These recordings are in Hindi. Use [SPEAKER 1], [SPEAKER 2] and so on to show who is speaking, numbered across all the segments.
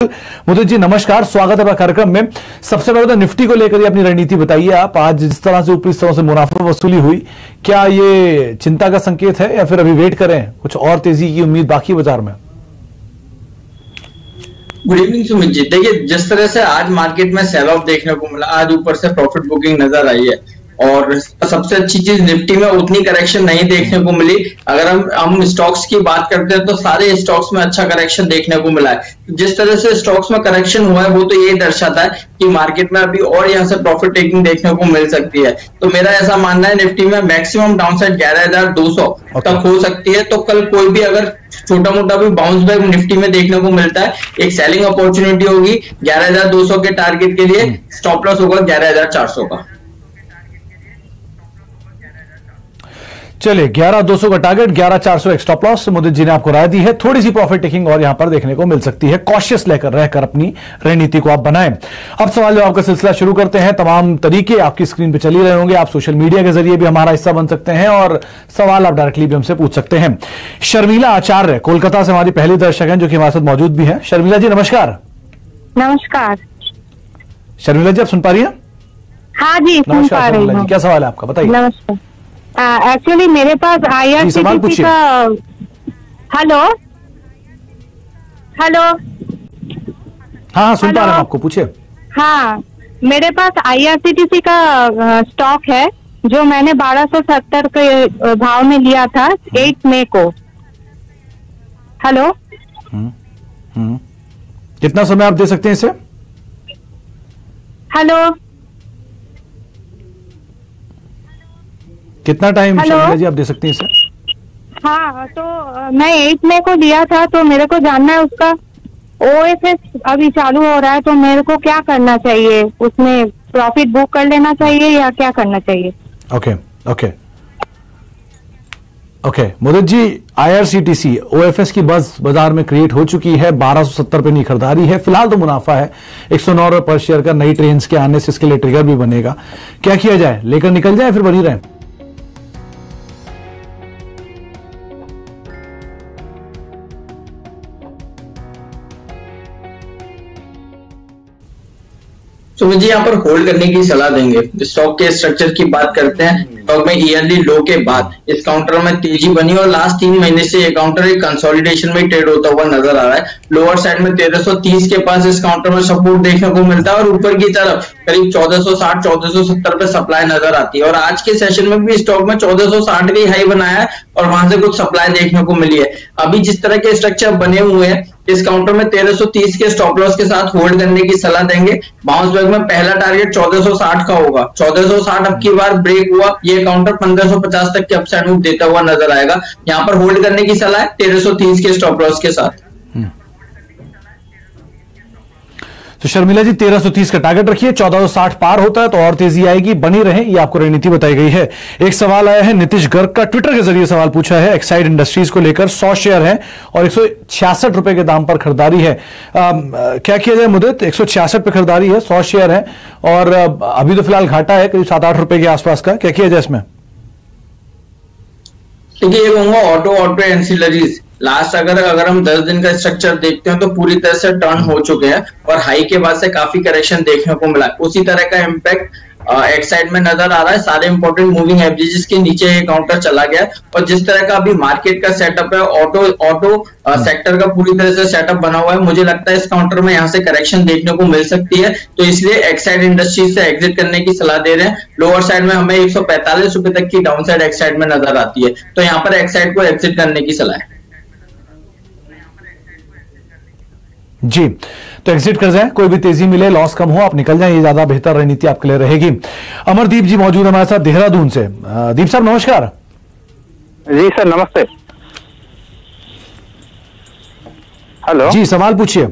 [SPEAKER 1] मुदुद जी नमस्कार, स्वागत है आपका कार्यक्रम में। सबसे पहले तो निफ्टी को लेकर अपनी रणनीति बताइए आप। आज जिस तरह से ऊपरी स्तरों से मुनाफा वसूली हुई, क्या ये चिंता का संकेत है या फिर अभी वेट करें कुछ और तेज़ी की उम्मीद बाकी बाज़ार में?
[SPEAKER 2] Good evening Sumit ji. देखिए, जिस तरह से आज मार्केट में सेल ऑफ़ देखने को मिला, आज ऊपर से प्रॉफिट बुकिंग नज़र आई है। और सबसे अच्छी चीज़ निफ्टी में उतनी करेक्शन नहीं देखने को मिली। अगर हम हम स्टॉक्स की बात करते हैं तो सारे स्टॉक्स में अच्छा करेक्शन देखने को मिला है। जिस तरह से स्टॉक्स में करेक्शन हुआ है वो तो ये दर्शाता है कि मार्केट में अभी और यहाँ से प्रॉफिट टेकिंग देखने को मिल सकती है। तो मेरा ऐसा मानना है निफ्टी में मैक्सिमम डाउन साइड ग्यारह हज़ार दो सौ तक हो सकती है। तो कल कोई भी अगर छोटा मोटा भी बाउंस बैक निफ्टी में देखने को मिलता है एक सेलिंग अपॉर्चुनिटी होगी ग्यारह हज़ार दो सौ के टारगेट के लिए। स्टॉप लॉस होगा ग्यारह हज़ार चार सौ का।
[SPEAKER 1] चलिए ग्यारह दो सौ का टारगेट ग्यारह चार सौ स्टॉप लॉस मुदित जी ने आपको राय दी है। थोड़ी सी प्रॉफिट टेकिंग और यहाँ पर देखने को मिल सकती है। कॉशियस लेकर रहकर अपनी रणनीति को आप बनाएँ। अब सवाल जवाब का सिलसिला शुरू करते हैं तमाम तरीके आपकी स्क्रीन पर चल ही रहे होंगे। आप सोशल मीडिया के ज़रिए भी हमारा हिस्सा बन सकते हैं और सवाल आप डायरेक्टली भी हमसे पूछ सकते हैं। शर्मिला आचार्य कोलकाता से हमारी पहली दर्शक है जो कि हमारे साथ मौजूद भी है। शर्मिला जी नमस्कार।
[SPEAKER 3] नमस्कार।
[SPEAKER 1] शर्मिला जी आप सुन पा रही है?
[SPEAKER 3] हाँ जी
[SPEAKER 1] नमस्कार शर्मिला जी क्या सवाल है आपका? बताइए।
[SPEAKER 3] नमस्कार। एक्चुअली मेरे पास आई आर
[SPEAKER 1] सवाल
[SPEAKER 3] आईआरसीटीसी। का हेलो हेलो
[SPEAKER 1] हाँ हाँ सुन पा रहे हैं। आपको पूछिए।
[SPEAKER 3] हाँ मेरे पास आईआरसीटीसी का स्टॉक है जो मैंने बारह सौ सत्तर के भाव में लिया था एट मई को। हेलो
[SPEAKER 1] हम्म। कितना समय आप दे सकते हैं इसे?
[SPEAKER 3] हेलो
[SPEAKER 1] कितना टाइम जी आप दे सकते हैं इसे?
[SPEAKER 3] हाँ तो मैं एट मई को लिया था तो मेरे को जानना है उसका। ओएसएस अभी चालू हो रहा है तो मेरे को क्या करना चाहिए? उसमें प्रॉफिट बुक कर लेना चाहिए या क्या करना चाहिए?
[SPEAKER 1] Okay okay okay Mudit ji IRCTC OFS की बस बाज़ार में क्रिएट हो चुकी है 1270 पे नहीं खरीदारी है। फ़िलहाल तो मुनाफा है। 109 रुपए पर शेयर का नई ट्रेन के आने से इसके लिए ट्रिगर भी बनेगा। क्या किया जाए? लेकर निकल जाए फिर बनी रहे?
[SPEAKER 2] सुमित मुझे यहाँ पर होल्ड करने की सलाह देंगे। स्टॉक के स्ट्रक्चर की बात करते हैं। स्टॉक में ईयरली लो के बाद इस काउंटर में तेज़ी बनी और लास्ट तीन महीने से ये काउंटर एक कंसोलिडेशन में ट्रेड होता हुआ नज़र आ रहा है। लोअर साइड में 1330 के पास इस काउंटर में सपोर्ट देखने को मिलता है और ऊपर की तरफ़ करीब 1460 1470 पे सप्लाई नज़र आती है। और आज के सेशन में भी स्टॉक में 1460 की हाई बनाया है और वहाँ से कुछ सप्लाई देखने को मिली है। अभी जिस तरह के स्ट्रक्चर बने हुए हैं इस काउंटर में 1330 के स्टॉप लॉस के साथ होल्ड करने की सलाह देंगे। बाउंस बैक में पहला टारगेट 1460 का होगा। 1460 अब की बार ब्रेक हुआ, ये काउंटर 1550 तक के अपसाइड मूव देता हुआ नज़र आएगा। यहाँ पर होल्ड करने की सलाह है 1330 के स्टॉप लॉस के साथ।
[SPEAKER 1] तो शर्मिला जी 1330 का टारगेट रखिए 1460 पार होता है तो और तेज़ी आएगी बनी रहे ये आपको रणनीति बताई गई है। एक सवाल आया है नीतीश गर्ग का ट्विटर के ज़रिए सवाल पूछा है एक्साइड इंडस्ट्रीज़ को लेकर 100 शेयर है और एक सौ छियासठ रुपए के दाम पर खरीदारी है। अम, क्या किया जाए मुदित एक सौ छियासठ पे खरीदारी है सौ शेयर है और अभी तो फ़िलहाल घाटा है करीब सात आठ रुपए के आसपास का। क्या किया जाए इसमें?
[SPEAKER 2] देखिए ये कहूँगा ऑटो ऑटो एंसिलरीज लास्ट अगर अगर हम 10 दिन का स्ट्रक्चर देखते हैं तो पूरी तरह से टर्न हो चुके हैं और हाई के बाद से काफ़ी करेक्शन देखने को मिला। उसी तरह का इम्पैक्ट एक साइड में नज़र आ रहा है। सारे इंपॉर्टेंट मूविंग एवरेजेस के नीचे ये काउंटर चला गया और जिस तरह का अभी मार्केट का सेटअप है ऑटो ऑटो सेक्टर का पूरी तरह से सेटअप बना हुआ है। मुझे लगता है इस काउंटर में यहाँ से करेक्शन देखने को मिल सकती है। तो इसलिए एक्साइड इंडस्ट्रीज़ से एग्जिट करने की सलाह दे रहे हैं। लोअर साइड में हमें एक सौ पैंतालीस रुपए तक की डाउन साइड एक्साइड में नज़र आती है। तो यहाँ पर एक्साइड को एग्जिट करने की सलाह है।
[SPEAKER 1] जी तो एग्जिट कर जाए कोई भी तेज़ी मिले लॉस कम हो आप निकल जाए ये ज़्यादा बेहतर रणनीति आपके लिए रहेगी। अमरदीप जी मौजूद है हमारे साथ देहरादून से। दीप साहब नमस्कार।
[SPEAKER 4] जी सर नमस्ते। हेलो
[SPEAKER 1] जी सवाल पूछिए।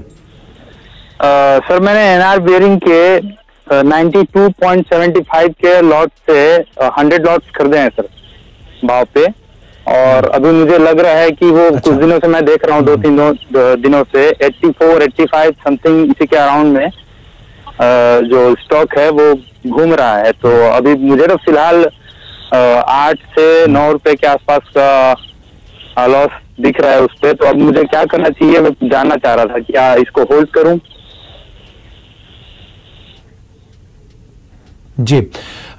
[SPEAKER 4] सर मैंने एनआर बियरिंग के ninety two point seventy five के लॉट से हंड्रेड लॉट खरीदे हैं सर। भाव पे। और अभी मुझे लग रहा है कि वो
[SPEAKER 1] अच्छा।
[SPEAKER 4] कुछ दिनों से मैं देख रहा हूँ दो तीन दिनों से। Eighty four eighty five something इसी के अराउंड में जो स्टॉक है वो घूम रहा है। तो अभी मुझे तो फ़िलहाल आठ से नौ रुपए के आसपास का लॉस दिख रहा है उस पर तो अब मुझे क्या करना चाहिए मैं जानना चाह रहा था क्या इसको होल्ड करूँ।
[SPEAKER 1] जी।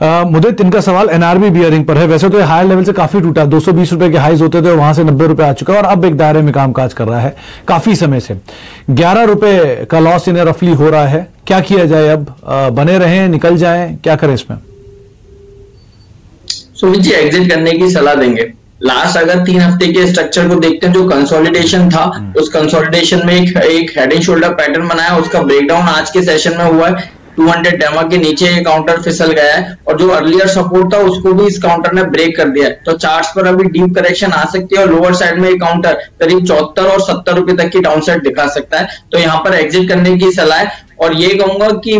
[SPEAKER 1] मुदित इनका सवाल एनआरबी बियरिंग पर है। वैसे तो हायर लेवल से काफ़ी टूटा। दो सौ बीस रुपए के हाइज होते थे वहाँ से नब्बे रुपए आ चुका है और अब एक दायरे में कामकाज कर रहा है काफ़ी समय से। ग्यारह रुपए का लॉस इन्हें रफली हो रहा है। क्या किया जाए अब? आ, बने रहें निकल जाए क्या करें इसमें?
[SPEAKER 2] सुमित जी एग्जिट करने की सलाह देंगे। लास्ट अगर तीन हफ़्ते के स्ट्रक्चर को देखते हैं जो कंसोलिडेशन था हम्म। उस कंसोलिडेशन में एक एक हेड एंड शोल्डर पैटर्न बनाया उसका ब्रेकडाउन आज के सेशन में हुआ है। 200 डेमा के नीचे ये काउंटर फिसल गया है और जो अर्लियर सपोर्ट था, उसको भी इस काउंटर ने ब्रेक कर दिया है। तो चार्ट्स पर अभी डीप करेक्शन आ सकती है और लोअर साइड में ये काउंटर करीब चौहत्तर और सत्तर रुपए तक की डाउन साइड दिखा सकता है। तो यहाँ पर एग्जिट करने की सलाह और ये कहूँगा कि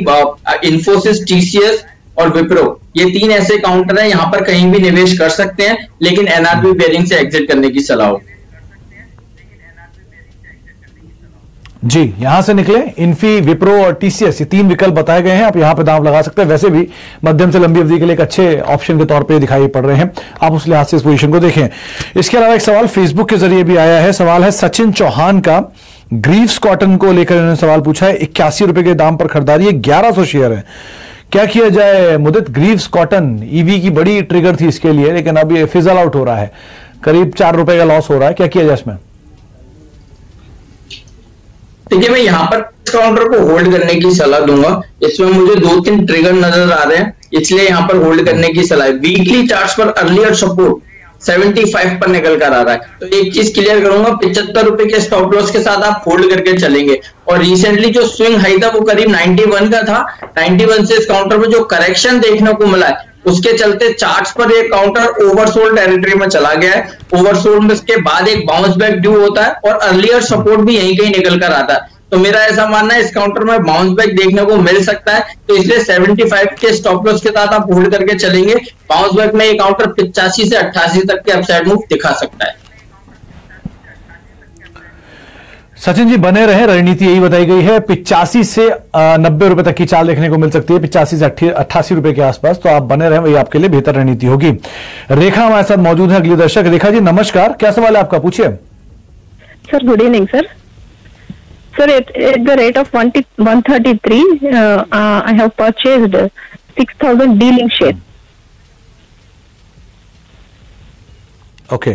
[SPEAKER 2] इन्फोसिस टीसीएस और विप्रो ये तीन ऐसे काउंटर है, यहाँ पर कहीं भी निवेश कर सकते हैं, लेकिन एनआरबी बेरिंग से एग्जिट करने की सलाह होगी
[SPEAKER 1] जी, यहाँ से निकले। इन्फी, विप्रो और टीसीएस, ये तीन विकल्प बताए गए हैं। आप यहाँ पर दाम लगा सकते हैं। वैसे भी मध्यम से लंबी अवधि के लिए एक अच्छे ऑप्शन के तौर पे दिखाई पड़ रहे हैं। आप उस लिहाज से इस पोजीशन को देखें। इसके अलावा एक सवाल फेसबुक के ज़रिए भी आया है। सवाल है, सचिन चौहान का ग्रीव्स कॉटन को लेकर इन्होंने सवाल पूछा है। इक्यासी रुपए के दाम पर खरीदारी है। ग्यारह शेयर है। क्या किया जाए? मुदित ग्रीव्स कॉटन ईवी की बड़ी ट्रिगर थी इसके लिए, लेकिन अब ये फिजल आउट हो रहा है। करीब चार रुपए का लॉस हो रहा है। क्या किया जाए इसमें?
[SPEAKER 2] देखिए, मैं यहाँ पर काउंटर को होल्ड करने की सलाह दूँगा। इसमें मुझे दो तीन ट्रिगर नज़र आ रहे हैं। इसलिए यहाँ पर होल्ड करने की सलाह वीकली चार्ट पर अर्लियर सपोर्ट 75 पर निकल कर आ रहा है। तो एक चीज़ क्लियर करूँगा पिछहत्तर रुपए के स्टॉप लॉस के साथ आप होल्ड करके चलेंगे। और रिसेंटली जो स्विंग हाई था, वो करीब 91 का था। 91 से इस काउंटर पर जो करेक्शन देखने को मिला है उसके चलते चार्ट्स पर एक काउंटर ओवरसोल्ड टेरिटरी में चला गया है। ओवरसोल्ड के बाद एक बाउंस बैक ड्यू होता है और अर्लियर सपोर्ट भी यहीं कहीं निकल कर आता है। तो मेरा ऐसा मानना है, इस काउंटर में बाउंस बैक देखने को मिल सकता है। तो इसलिए 75 के स्टॉप लॉस के साथ आप होल्ड करके चलेंगे। बाउंस बैक में ये काउंटर पिचासी से अट्ठासी तक के अपसाइड मूव दिखा सकता है।
[SPEAKER 1] सचिन जी, बने रहे, रणनीति यही बताई गई है। पिचासी से नब्बे रुपए तक की चाल देखने को मिल सकती है। पिचासी से अट्ठासी रुपए के आसपास। तो आप बने रहे, वही आपके लिए बेहतर रणनीति होगी। रेखा हमारे साथ मौजूद है अगले दर्शक। रेखा जी, नमस्कार। क्या सवाल है आपका? पूछिए।
[SPEAKER 5] Sir good evening sir sir at the rate of one thirty three I have purchase six thousand dealing share
[SPEAKER 1] okay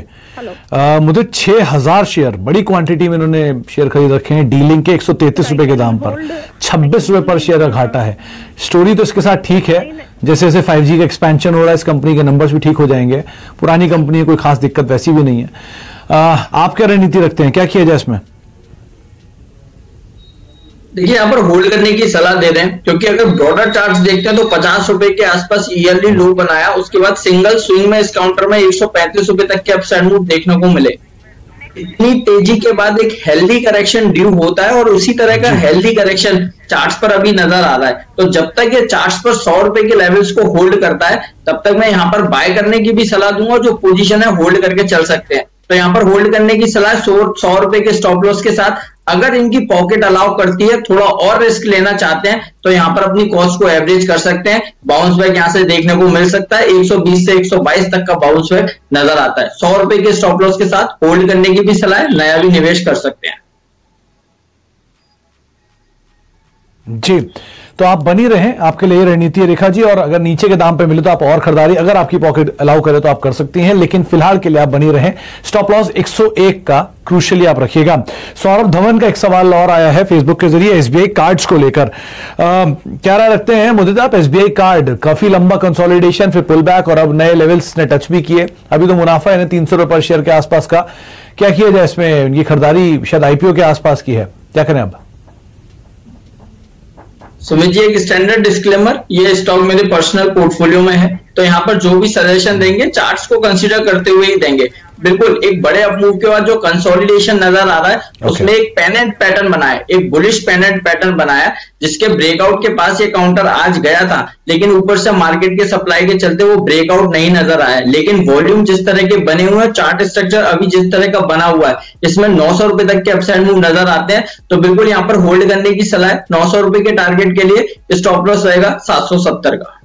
[SPEAKER 1] मुझे छह हज़ार शेयर बड़ी क्वांटिटी में इन्होंने शेयर खरीद रखे हैं डीलिंग के एक सौ तैतीस रुपए के दाम पर। छब्बीस रुपए पर शेयर का घाटा है। स्टोरी तो इसके साथ ठीक है। जैसे जैसे 5G का एक्सपेंशन हो रहा है इस कंपनी के नंबर्स भी ठीक हो जाएँगे। पुरानी कंपनी है कोई खास दिक्कत वैसी भी नहीं है। आ, आप क्या रणनीति रखते हैं? क्या किया जाए इसमें?
[SPEAKER 2] देखिए यहाँ पर होल्ड करने की सलाह दे रहे हैं क्योंकि अगर ब्रॉडर चार्ट देखते हैं तो पचास रुपए के आसपास ईयरली लो बनाया उसके बाद सिंगल स्विंग में इस काउंटर में एक सौ पैंतीस रुपए तक के अपसाइड मूव देखने को मिले। इतनी तेज़ी के बाद एक हेल्दी करेक्शन ड्यू होता है और उसी तरह का हेल्दी करेक्शन चार्ट्स पर अभी नज़र आ रहा है। तो जब तक ये चार्ट्स पर सौ रुपए के लेवल्स को होल्ड करता है तब तक मैं यहाँ पर बाय करने की भी सलाह दूँगा जो पोजीशन है होल्ड करके चल सकते हैं। तो यहाँ पर होल्ड करने की सलाह सौ सौ रुपए के स्टॉप लॉस के साथ, अगर इनकी पॉकेट अलाउ करती है, थोड़ा और रिस्क लेना चाहते हैं तो यहाँ पर अपनी कॉस्ट को एवरेज कर सकते हैं। बाउंस बैक यहाँ से देखने को मिल सकता है 120 से 122 तक का बाउंस बैक नज़र आता है। सौ रुपए के स्टॉप लॉस के साथ होल्ड करने की भी सलाह नया भी निवेश कर सकते हैं।
[SPEAKER 1] जी तो आप बनी रहें, आपके लिए रणनीति है रेखा जी, और अगर नीचे के दाम पे मिले तो आप और खरीदारी, अगर आपकी पॉकेट अलाउ करे तो आप कर सकती हैं, लेकिन फ़िलहाल के लिए आप बनी रहें। स्टॉप लॉस 101 का क्रूशली आप रखिएगा। सौरभ धवन का एक सवाल और आया है फेसबुक के ज़रिए एसबीआई कार्ड्स को लेकर। क्या राय रखते हैं? मुझे आप एसबीआई कार्ड काफ़ी लंबा कंसोलिडेशन फिर पुल बैक और अब नए लेवल्स ने टच भी किए। अभी तो मुनाफा है ना तीन सौ रुपए शेयर के आसपास का। क्या किया जाए इसमें? उनकी खरीदारी शायद आईपीओ के आसपास की है। क्या करें अब?
[SPEAKER 2] सुमित जी एक स्टैंडर्ड डिस्क्लेमर ये स्टॉक मेरे पर्सनल पोर्टफोलियो में है। तो यहाँ पर जो भी सजेशन देंगे चार्ट्स को कंसीडर करते हुए ही देंगे। बिल्कुल एक बड़े अपमूव के बाद जो कंसोलिडेशन नज़र आ रहा है okay. उसमें एक पेनेंट पैटर्न बनाया एक बुलिश पेनेंट पैटर्न बनाया जिसके ब्रेकआउट के पास ये काउंटर आज गया था लेकिन ऊपर से मार्केट के सप्लाई के चलते वो ब्रेकआउट नहीं नज़र आया लेकिन वॉल्यूम जिस तरह के बने हुए हैं चार्ट स्ट्रक्चर अभी जिस तरह का बना हुआ है इसमें नौ सौ रुपए तक के अपसाइड मूव नज़र आते हैं तो बिल्कुल यहाँ पर होल्ड करने की सलाह है नौ सौ रुपए के टारगेट के लिए स्टॉप लॉस रहेगा सात सौ सत्तर का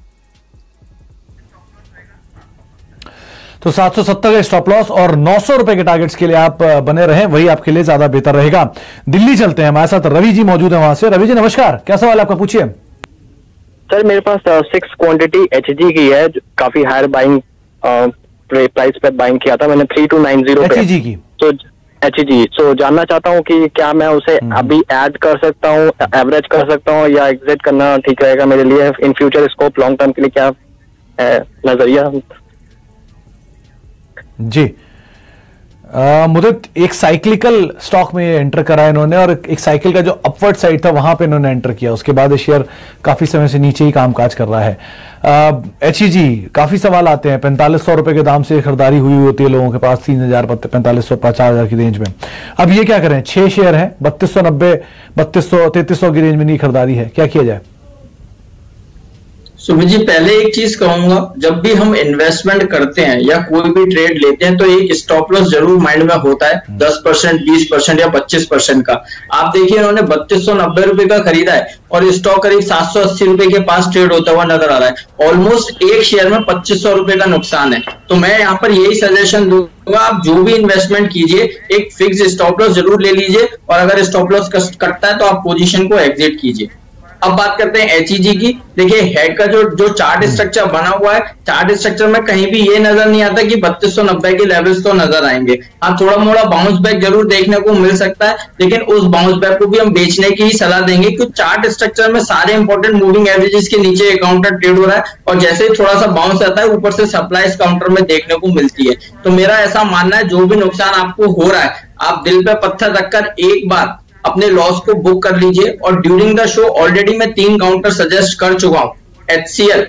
[SPEAKER 1] तो 770 का स्टॉप लॉस और 900 रुपए के टारगेट्स के लिए आप बने रहें वही आपके लिए ज़्यादा बेहतर रहेगा। दिल्ली चलते हैं हमारे साथ रवि जी मौजूद है वहाँ से। रवि जी नमस्कार। क्या सवाल है आपका? पूछिए।
[SPEAKER 6] सर मेरे पास सिक्स क्वांटिटी एच की है काफ़ी हायर बाइंग प्राइस पे बाइंग किया था मैंने थ्री टू नाइन ज़ीरो
[SPEAKER 1] की?
[SPEAKER 6] तो एच जी सो जानना चाहता हूँ कि क्या मैं उसे
[SPEAKER 1] हम्म।
[SPEAKER 6] अभी ऐड कर सकता हूँ एवरेज कर सकता हूँ या एग्जिट करना ठीक रहेगा मेरे लिए? In future scope long term के लिए क्या है नज़रिया?
[SPEAKER 1] जी। मुझे एक साइक्लिकल स्टॉक में एंटर करा इन्होंने और एक साइकिल का जो अपवर्ड साइड था, वहाँ पे इन्होंने एंटर किया। उसके बाद शेयर काफ़ी समय से नीचे ही कामकाज कर रहा है। एच जी काफ़ी सवाल आते हैं। पैंतालीस सौ रुपए के दाम से खरीदारी हुई होती है लोगों के पास, तीन हज़ार पैंतालीस सौ, पचास हज़ार की रेंज में। अब ये क्या करें? छह शेयर है, बत्तीस सौ नब्बे, बत्तीस सौ, तैतीस सौ की रेंज में नहीं खरीदारी है। क्या किया जाए?
[SPEAKER 2] सुमित जी पहले एक चीज़ कहूँगा जब भी हम इन्वेस्टमेंट करते हैं या कोई भी ट्रेड लेते हैं तो एक स्टॉप लॉस ज़रूर माइंड में होता है दस परसेंट बीस परसेंट या पच्चीस परसेंट का। आप देखिए इन्होंने बत्तीस सौ नब्बे रुपए का खरीदा है और स्टॉक करीब सात सौ अस्सी रुपए के पास ट्रेड होता हुआ नज़र आ रहा है। ऑलमोस्ट एक शेयर में पच्चीस सौ रुपए का नुकसान है। तो मैं यहाँ पर यही सजेशन दूँगा आप जो भी इन्वेस्टमेंट कीजिए एक फिक्स स्टॉप लॉस ज़रूर ले लीजिए और अगर स्टॉप लॉस कटता है तो आप पोजीशन को एग्जिट कीजिए। अब बात करते हैं एच की। देखिए हेड का जो जो चार्ट स्ट्रक्चर बना हुआ है चार्ट स्ट्रक्चर में कहीं भी ये नज़र नहीं आता कि बत्तीस सौ नब्बे के लेवल्स तो नज़र आएँगे। हाँ थोड़ा मोड़ा बाउंस बैक ज़रूर देखने को मिल सकता है लेकिन उस बाउंस बैक को भी हम बेचने की ही सलाह देंगे। क्योंकि चार्ट स्ट्रक्चर में सारे इंपॉर्टेंट मूविंग एवरेजेस के नीचे काउंटर ट्रेड हो रहा है और जैसे ही थोड़ा सा बाउंस आता है ऊपर से सप्लाई इस काउंटर में देखने को मिलती है। तो मेरा ऐसा मानना है जो भी नुकसान आपको हो रहा है आप दिल पे पत्थर रखकर एक बार अपने लॉस को बुक कर लीजिए और ड्यूरिंग द शो ऑलरेडी मैं तीन काउंटर सजेस्ट कर चुका हूँ। एचसीएल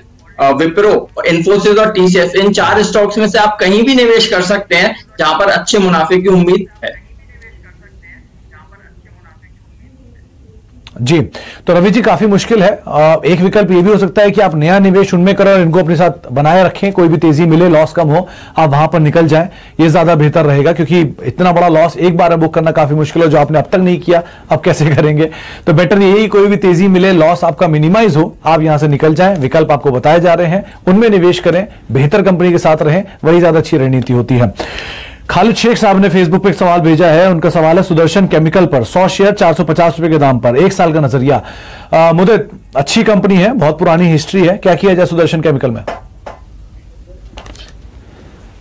[SPEAKER 2] विप्रो इन्फोसिस और टीसीएस इन चार स्टॉक्स में से आप कहीं भी निवेश कर सकते हैं जहाँ पर अच्छे मुनाफे की उम्मीद है।
[SPEAKER 1] जी तो रवि जी काफ़ी मुश्किल है। एक विकल्प ये भी हो सकता है कि आप नया निवेश उनमें करें और इनको अपने साथ बनाए रखें, कोई भी तेज़ी मिले लॉस कम हो, आप वहाँ पर निकल जाएँ। ये ज़्यादा बेहतर रहेगा क्योंकि इतना बड़ा लॉस एक बार बुक करना काफ़ी मुश्किल है, जो आपने अब तक नहीं किया, अब कैसे करेंगे? तो बेटर यही कोई भी तेज़ी मिले लॉस आपका मिनिमाइज हो, आप यहाँ से निकल जाए। विकल्प आपको बताए जा रहे हैं, उनमें निवेश करें, बेहतर कंपनी के साथ रहें, वही ज़्यादा अच्छी रणनीति होती है। खालिद शेख साहब ने फेसबुक पे एक सवाल भेजा है। उनका सवाल है, सुदर्शन केमिकल पर 100 शेयर 450 रुपए के दाम पर, एक साल का नज़रिया। मुझे अच्छी कंपनी है, बहुत पुरानी हिस्ट्री है। क्या किया जाए सुदर्शन केमिकल में?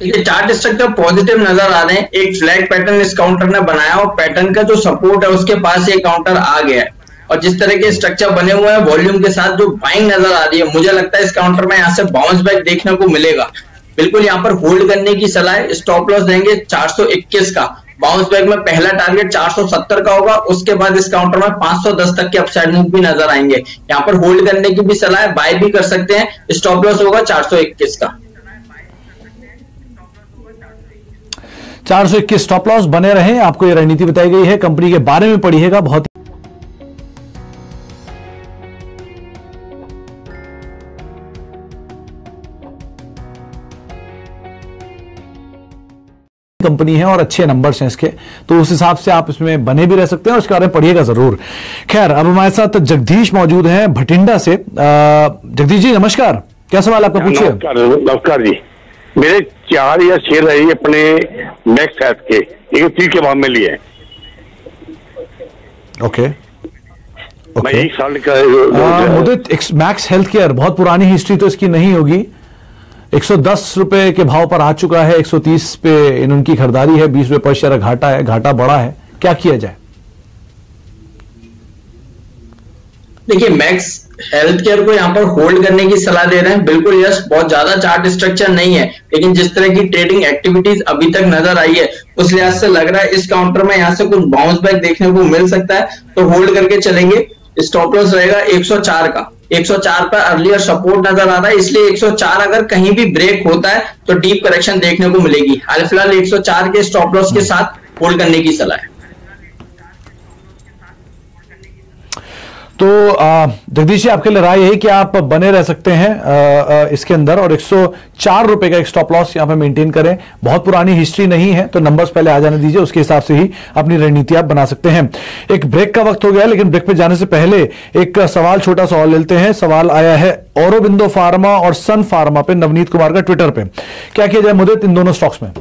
[SPEAKER 2] ये चार्ट स्ट्रक्चर पॉजिटिव नज़र आ रहे हैं। एक फ्लैग पैटर्न इस काउंटर ने बनाया और पैटर्न का जो सपोर्ट है, उसके पास ये काउंटर आ गया है। और जिस तरह के स्ट्रक्चर बने हुए हैं वॉल्यूम के साथ जो बाइंग नज़र आ रही है, मुझे लगता है इस काउंटर में यहाँ से बाउंस बैक देखने को मिलेगा। बिल्कुल यहाँ पर होल्ड करने की सलाह स्टॉप लॉस देंगे 421 का। बाउंस बैक में पहला टारगेट 470 का होगा। उसके बाद इस काउंटर में 510 तक के अपसाइड मूव भी नज़र आएँगे। यहाँ पर होल्ड करने की भी सलाह है। बाय भी कर सकते हैं। स्टॉप लॉस होगा 421 का।
[SPEAKER 1] चार सौ इक्कीस स्टॉप लॉस बने रहे। आपको ये रणनीति बताई गई है। कंपनी के बारे में पढ़िएगा। बहुत कंपनी है और अच्छे नंबर्स हैं इसके तो उस हिसाब से आप इसमें बने भी रह सकते हैं और इसके बारे में पढ़िएगा ज़रूर। खैर अब हमारे साथ जगदीश मौजूद हैं भटिंडा से। जगदीश जी नमस्कार। क्या सवाल आपका पूछिए।
[SPEAKER 7] नमस्कार जी। मेरे चार या छह रहे अपने मैक्स हेल्थ के। एक तीन के भाव में लिए
[SPEAKER 1] ओके
[SPEAKER 7] मैं एक साल का
[SPEAKER 1] मैक्स हेल्थ केयर बहुत पुरानी हिस्ट्री तो इसकी नहीं होगी। 110 रुपए के भाव पर आ चुका है 130 पे इन उनकी खरीदारी है 20 रुपए पर शेयर घाटा है, घाटा बड़ा है। क्या किया जाए?
[SPEAKER 2] देखिए मैक्स हेल्थ केयर को यहाँ पर होल्ड करने की सलाह दे रहे हैं। बिल्कुल यस बहुत ज़्यादा चार्ट स्ट्रक्चर नहीं है, लेकिन जिस तरह की ट्रेडिंग एक्टिविटीज़ अभी तक नज़र आई है, उस लिहाज से लग रहा है इस काउंटर में यहाँ से कुछ बाउंस बैक देखने को मिल सकता है। तो होल्ड करके चलेंगे। स्टॉप लॉस रहेगा 104 का। 104 पर अर्लियर सपोर्ट नज़र आ रहा है, इसलिए 104 अगर कहीं भी ब्रेक होता है तो डीप करेक्शन देखने को मिलेगी। हाल फ़िलहाल 104 के स्टॉप लॉस के साथ होल्ड करने की सलाह है।
[SPEAKER 1] तो जगदीश जी, आपके लिए राय यही कि आप बने रह सकते हैं इसके अंदर, और 104 रुपए का एक स्टॉप लॉस यहाँ पे मेंटेन करें। बहुत पुरानी हिस्ट्री नहीं है तो नंबर्स पहले आ जाने दीजिए, उसके हिसाब से ही अपनी रणनीति आप बना सकते हैं। एक ब्रेक का वक्त हो गया, लेकिन ब्रेक पे जाने से पहले एक सवाल, छोटा सा और लेते हैं। सवाल आया है औरबिंदो फार्मा और सन फार्मा पे, नवनीत कुमार का ट्विटर पे। क्या किया जाए मुदत इन दोनों स्टॉक्स में?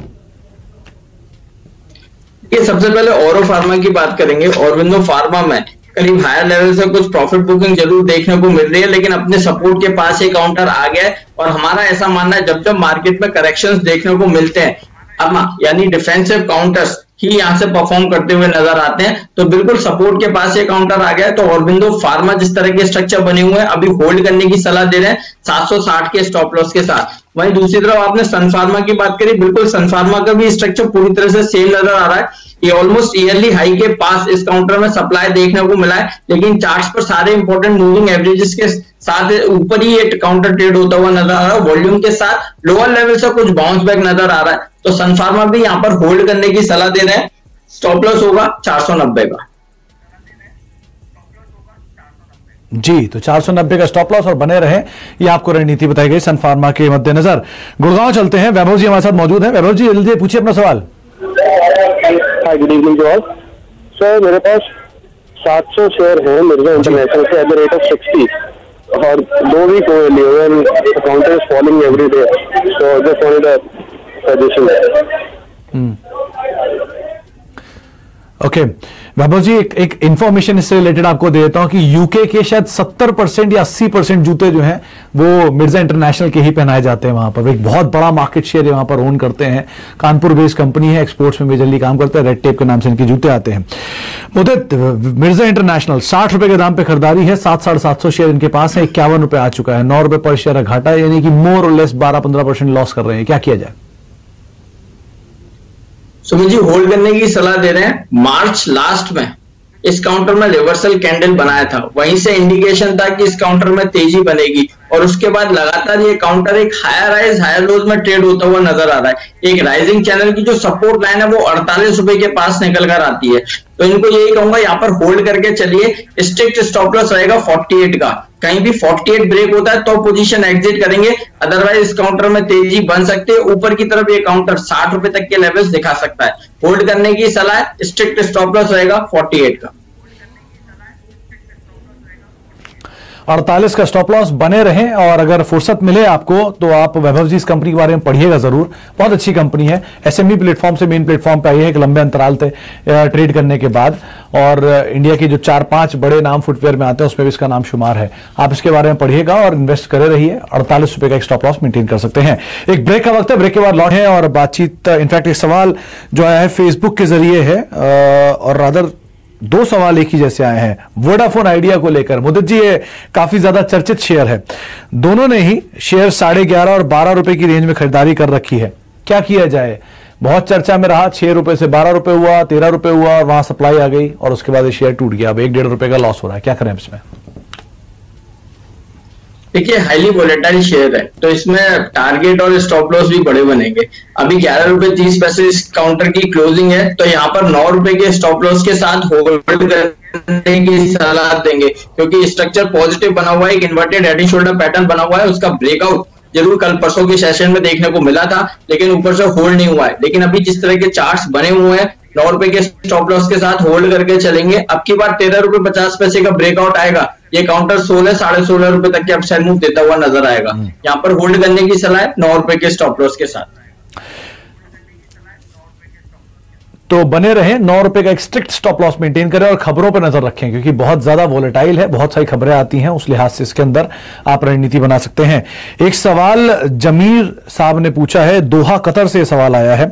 [SPEAKER 2] ये सबसे पहले औरो फार्मा की बात करेंगे। औरबिंदो फार्मा में करीब हायर लेवल से कुछ प्रॉफिट बुकिंग ज़रूर देखने को मिल रही है, लेकिन अपने सपोर्ट के पास ये काउंटर आ गया है और हमारा ऐसा मानना है, जब जब मार्केट में करेक्शंस देखने को मिलते हैं फार्मा यानी डिफेंसिव काउंटर्स ही यहाँ से परफॉर्म करते हुए नज़र आते हैं तो बिल्कुल सपोर्ट के पास ये काउंटर आ गया है तो औरबिंदो फार्मा जिस तरह के स्ट्रक्चर बने हुए हैं, अभी होल्ड करने की सलाह दे रहे हैं 760 के स्टॉप लॉस के साथ। वहीं दूसरी तरफ़ आपने सनफार्मा की बात करी, बिल्कुल सनफार्मा का भी स्ट्रक्चर पूरी तरह से सेम नज़र आ रहा है। ये ऑलमोस्ट ईयरली हाई के पास इस काउंटर में सप्लाई देखने को मिला है, लेकिन चार्ट्स पर सारे इंपॉर्टेंट मूविंग एवरेजेस के साथ ऊपर ही ये काउंटर ट्रेड होता हुआ नज़र आ रहा है वॉल्यूम के साथ लोअर लेवल से कुछ बाउंस बैक नज़र आ रहा है। तो सनफार्मा भी यहाँ पर होल्ड करने की सलाह दे रहे हैं। स्टॉप लॉस होगा, चार सौ नब्बे का।
[SPEAKER 1] जी तो 490 का स्टॉप लॉस और बने रहे, ये आपको रणनीति बताई गई सन फार्मा के मद्देनजर। गुड़गांव चलते हैं, वैभव जी हमारे साथ मौजूद है। वैभव जी जल्दी पूछिए अपना सवाल।
[SPEAKER 8] Hi good evening to all sir मेरे पास 700 शेयर है मिर्ज़ा इंटरनेशनल से एट द रेट ऑफ़ 60 और दो वीक हुए लिए हुए and counter is following every day so just wanted a suggestion
[SPEAKER 1] okay Vaibhav ji एक एक इंफॉर्मेशन इससे रिलेटेड आपको दे देता हूँ कि यूके के शायद 70 परसेंट या 80 परसेंट जूते जो हैं, वो मिर्ज़ा इंटरनेशनल के ही पहनाए जाते हैं वहाँ पर। एक बहुत बड़ा मार्केट शेयर वहाँ पर ओन करते हैं। कानपुर बेस्ड कंपनी है एक्सपोर्ट्स में मेजरली काम करते हैं। रेड टेप के नाम से इनके जूते आते हैं। मुदत मिर्ज़ा इंटरनेशनल साठ रुपए के दाम पे खरीदारी है। सात, साढ़े सात सौ शेयर इनके पास है। इक्यावन रुपए आ चुका है। नौ रुपए पर शेयर घाटा यानी कि मोर और लेस बारह, पंद्रह परसेंट लॉस कर रहे हैं। क्या किया जाए?
[SPEAKER 2] सुमित जी होल्ड करने की सलाह दे रहे हैं मार्च लास्ट में इस काउंटर में रिवर्सल कैंडल बनाया था। वहीं से इंडिकेशन था कि इस काउंटर में तेज़ी बनेगी। और उसके बाद लगातार ये काउंटर एक हायर राइज हायर लोज में ट्रेड होता हुआ नज़र आ रहा है। एक राइजिंग चैनल की जो सपोर्ट लाइन है वो अड़तालीस रुपए के पास निकल कर आती है। तो इनको यही कहूँगा, यहाँ पर होल्ड करके चलिए। स्ट्रिक्ट स्टॉप लॉस रहेगा 48 का। कहीं भी 48 ब्रेक होता है तो पोजीशन एग्जिट करेंगे। अदरवाइज़ इस काउंटर में तेज़ी बन सकती है। ऊपर की तरफ़ ये काउंटर साठ रुपए तक के लेवल्स दिखा सकता है। होल्ड करने की सलाह स्ट्रिक्ट स्टॉप लॉस रहेगा 48 का।
[SPEAKER 1] अड़तालीस का स्टॉप लॉस बने रहें और अगर फुर्सत मिले आपको तो आप वैभव जी इस कंपनी के बारे में पढ़िएगा ज़रूर। बहुत अच्छी कंपनी है। एसएमबी प्लेटफॉर्म से मेन प्लेटफॉर्म पे आई है एक लंबे अंतराल थे ट्रेड करने के बाद। और इंडिया के जो चार पाँच बड़े नाम फुटवेयर में आते हैं, उसमें भी इसका नाम शुमार है। आप इसके बारे में पढ़िएगा और इन्वेस्ट करे रहिए। अड़तालीस रुपए का एक स्टॉप लॉस मेंटेन कर सकते हैं। एक ब्रेक का वक्त है ब्रेक के बाद लौट और बातचीत इनफैक्ट एक सवाल जो आया है फेसबुक के ज़रिए है और रादर दो सवाल एक ही जैसे आए हैं। वोडाफोन आइडिया को लेकर। मुदित जी, ये काफ़ी ज़्यादा चर्चित शेयर है। दोनों ने ही शेयर साढ़े ग्यारह और बारह रुपए की रेंज में खरीदारी कर रखी है। क्या किया जाए? बहुत चर्चा में रहा, छह रुपए से बारह रुपए हुआ, तेरह रुपए हुआ और वहाँ सप्लाई आ गई और उसके बाद ये शेयर टूट गया। अब एक डेढ़ रुपए का लॉस हो रहा है। क्या करें इसमें?
[SPEAKER 2] देखिए हाईली वोलेटाइल शेयर है तो इसमें टारगेट और स्टॉप लॉस भी बड़े बनेंगे। अभी ग्यारह रुपए तीस पैसे इस काउंटर की क्लोजिंग है तो यहाँ पर नौ रुपए के स्टॉप लॉस के साथ होल्ड करने की सलाह देंगे, क्योंकि स्ट्रक्चर पॉजिटिव बना हुआ है, एक इन्वर्टेड हेड शोल्डर पैटर्न बना हुआ है, उसका ब्रेकआउट ज़रूर कल परसों के सेशन में देखने को मिला था लेकिन ऊपर से होल्ड नहीं हुआ है। लेकिन अभी जिस तरह के चार्ट बने हुए हैं नौ रुपए के स्टॉप लॉस के साथ होल्ड करके चलेंगे। अब की बार तेरह रुपए पचास पैसे का ब्रेकआउट आएगा। ये काउंटर सोलह साढ़े सोलह रुपए तक के अपसाइड मूव देता हुआ नज़र आएगा। हम्म। यहाँ पर होल्ड करने की सलाह है नौ रुपए के स्टॉप लॉस के साथ।
[SPEAKER 1] तो बने रहे नौ रुपए का एक स्ट्रिक्ट स्टॉप लॉस मेंटेन करें और खबरों पर नज़र रखें क्योंकि बहुत ज़्यादा वोलेटाइल है बहुत सारी खबरें आती हैं उस लिहाज से इसके अंदर आप रणनीति बना सकते हैं। एक सवाल जमीर साहब ने पूछा है दोहा कतर से सवाल आया है।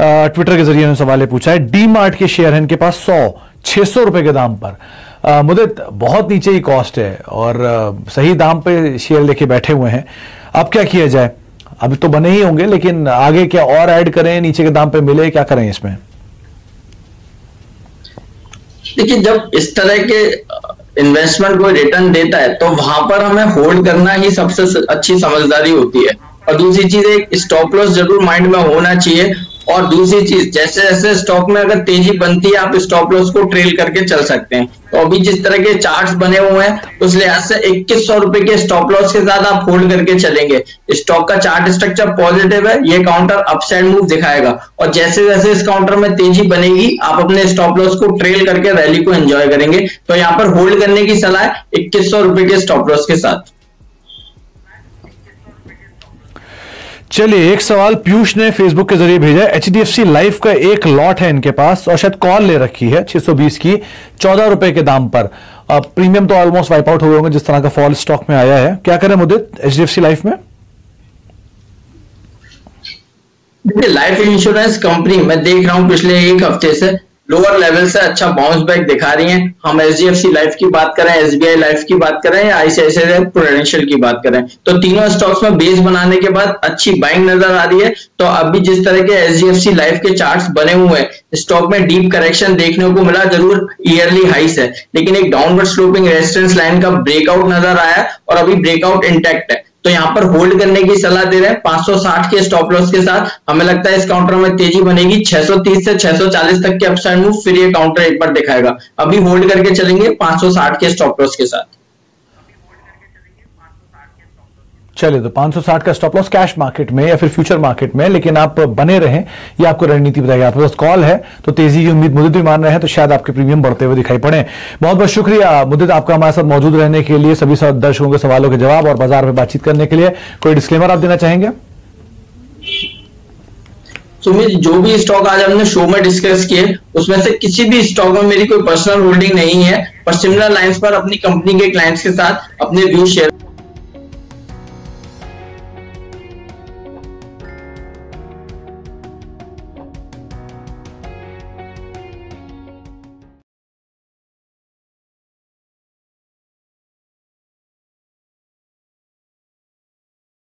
[SPEAKER 1] ट्विटर के ज़रिए सवाल पूछा है डी मार्ट के शेयर है इनके पास सौ छह सौ रुपए के दाम पर। मुझे बहुत नीचे ही कॉस्ट है और आ, सही दाम पे शेयर लेके बैठे हुए हैं। अब क्या किया जाए? अभी तो बने ही होंगे लेकिन आगे क्या और ऐड करें नीचे के दाम पे मिले क्या करें इसमें?
[SPEAKER 2] देखिए, जब इस तरह के इन्वेस्टमेंट कोई रिटर्न देता है तो वहाँ पर हमें होल्ड करना ही सबसे अच्छी समझदारी होती है। और दूसरी चीज़ एक स्टॉप लॉस ज़रूर माइंड में होना चाहिए और दूसरी चीज़ जैसे जैसे स्टॉक में अगर तेज़ी बनती है, आप स्टॉप लॉस को ट्रेल करके चल सकते हैं। तो अभी जिस तरह के चार्ट्स बने हुए हैं, उस लिहाज से इक्कीस सौ रुपए के स्टॉप लॉस के साथ आप होल्ड करके चलेंगे। स्टॉक का चार्ट स्ट्रक्चर पॉजिटिव है, ये काउंटर अपसाइड मूव दिखाएगा। और जैसे जैसे इस काउंटर में तेज़ी बनेगी, आप अपने स्टॉप लॉस को ट्रेल करके रैली को एंजॉय करेंगे। तो यहाँ पर होल्ड करने की सलाह इक्कीस सौ रुपए के स्टॉप लॉस के साथ।
[SPEAKER 1] चलिए, एक सवाल पीयूष ने फेसबुक के ज़रिए भेजा H D F C life का एक लॉट है इनके पास और शायद कॉल ले रखी है 620 की, चौदह रुपए के दाम पर। अब प्रीमियम तो ऑलमोस्ट वाइप आउट हो गए होंगे जिस तरह का फॉल स्टॉक में आया है। क्या करें Mudit H D F C life में?
[SPEAKER 2] लाइफ इंश्योरेंस कंपनी मैं देख रहा हूँ पिछले एक हफ़्ते से लोअर लेवल से अच्छा बाउंस बैक दिखा रही हैं। हम H D F C life की बात करें एस बी आई लाइफ की बात करें या आईसीआईसीआई प्रोडेंशियल की बात करें। तो तीनों स्टॉक्स में बेस बनाने के बाद अच्छी बाइंग नज़र आ रही है। तो अभी जिस तरह के H D F C life के चार्ट्स बने हुए हैं स्टॉक में डीप करेक्शन देखने को मिला, ज़रूर ईयरली हाइस है। लेकिन एक डाउनवर्ड स्लोपिंग रेजिस्टेंस लाइन का ब्रेकआउट नज़र आया और अभी ब्रेकआउट इंटैक्ट है। तो यहाँ पर होल्ड करने की सलाह दे रहे हैं। 560 के स्टॉप लॉस के साथ हमें लगता है इस काउंटर में तेज़ी बनेगी। 630 से 640 तक के अपसाइड मूव फिर ये काउंटर एक बार दिखाएगा। अभी होल्ड करके चलेंगे 560 के स्टॉप लॉस के साथ।
[SPEAKER 1] चलिए तो 560 का स्टॉप लॉस कैश मार्केट में या फिर फ्यूचर मार्केट में, लेकिन आप बने रहें, ये आपको रणनीति बताएगी। आपके पास कॉल है तो तेज़ी की उम्मीद मुद्दत भी मान रहे हैं तो शायद आपके प्रीमियम बढ़ते हुए दिखाई पड़े। बहुत बहुत शुक्रिया मुद्दत आपका हमारे साथ मौजूद रहने के लिए, सभी दर्शकों के सवालों के जवाब और बाज़ार में बातचीत करने के लिए। कोई डिस्क्लेमर आप देना चाहेंगे?
[SPEAKER 2] सुमित, जो भी स्टॉक आज हमने शो में डिस्कस किए, उसमें से किसी भी स्टॉक में मेरी कोई पर्सनल होल्डिंग नहीं है, पर सिमिलर लाइंस पर अपनी कंपनी के क्लाइंट्स के साथ अपने व्यू शेयर